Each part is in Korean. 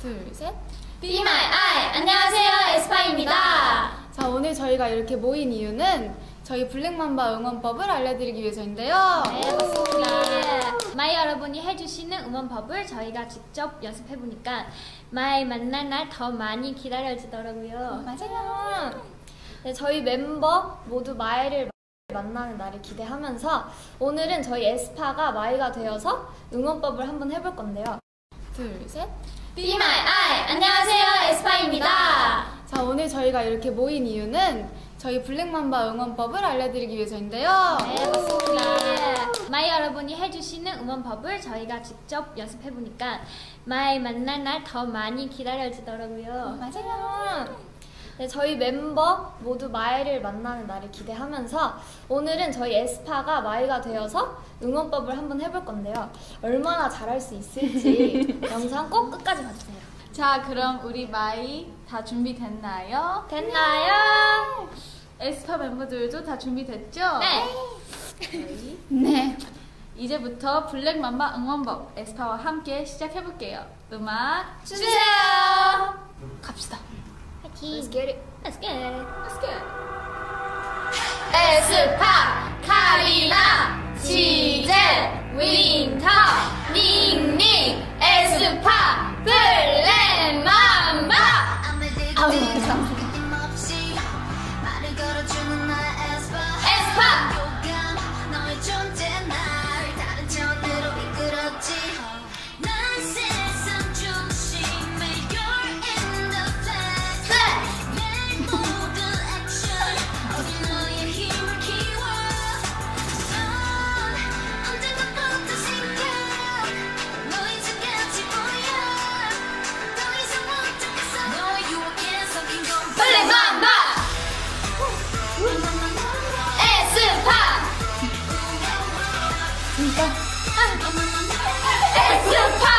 둘, 셋. Be My ae! 안녕하세요, 에스파입니다. 자, 오늘 저희가 이렇게 모인 이유는 저희 Black Mamba 응원법을 알려드리기 위해서인데요. 네, 맞습니다. 마이 여러분이 해주시는 응원법을 저희가 직접 연습해보니까 마이 만날 날 더 많이 기다려지더라고요. 맞아요. 네, 저희 멤버 모두 마이를 만나는 날을 기대하면서 오늘은 저희 에스파가 마이가 되어서 응원법을 한번 해볼 건데요. 둘, 셋. Be My ae! 안녕하세요, 에스파입니다. 자, 오늘 저희가 이렇게 모인 이유는 저희 Black Mamba 응원법을 알려드리기 위해서인데요. 네, 맞습니다. 마이 여러분이 해주시는 응원법을 저희가 직접 연습해보니까 마이 만날 날 더 많이 기다려지더라고요. 맞아요. 네, 저희 멤버 모두 마이를 만나는 날을 기대하면서 오늘은 저희 에스파가 마이가 되어서 응원법을 한번 해볼 건데요. 얼마나 잘할 수 있을지 영상 꼭 끝까지 봐주세요. 자, 그럼 우리 마이 다 준비됐나요? 됐나요? 에스파 멤버들도 다 준비됐죠? 네. 저희 네. 이제부터 Black Mamba 응원법 에스파와 함께 시작해볼게요. 음악 주세요. 갑시다. Let's get it. Let's get it. Let's get it. 에스パカリナチー 에스파.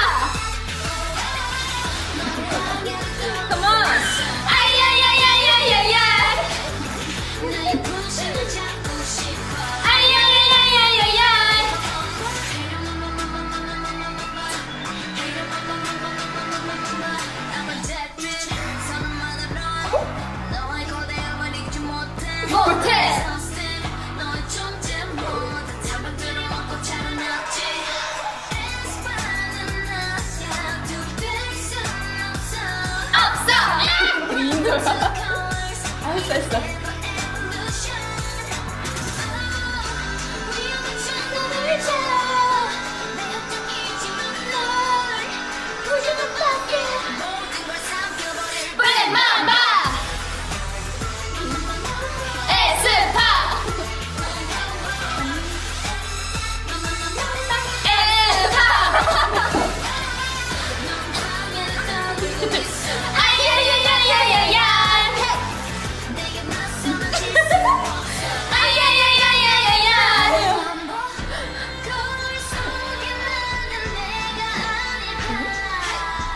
없어. 알았어,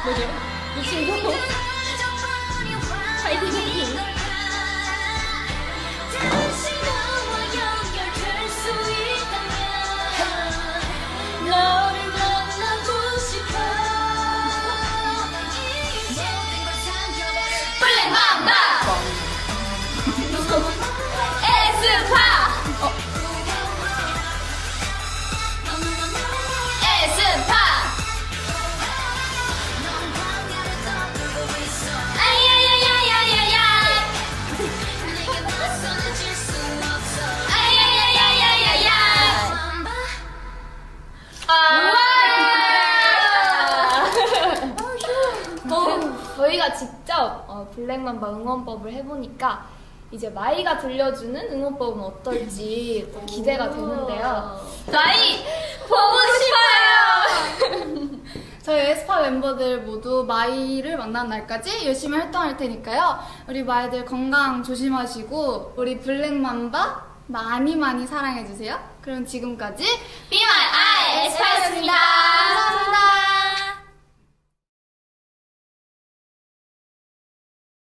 뭐죠? 미친거? 파이팅. 직접 어, Black Mamba 응원법을 해보니까 이제 마이가 들려주는 응원법은 어떨지 또 기대가 되는데요. 마이 보고 싶어요. 저희 에스파 멤버들 모두 마이를 만날 날까지 열심히 활동할 테니까요. 우리 마이들 건강 조심하시고 우리 Black Mamba 많이 많이 사랑해주세요. 그럼 지금까지 Be My ae 에스파였습니다. 감사합니다.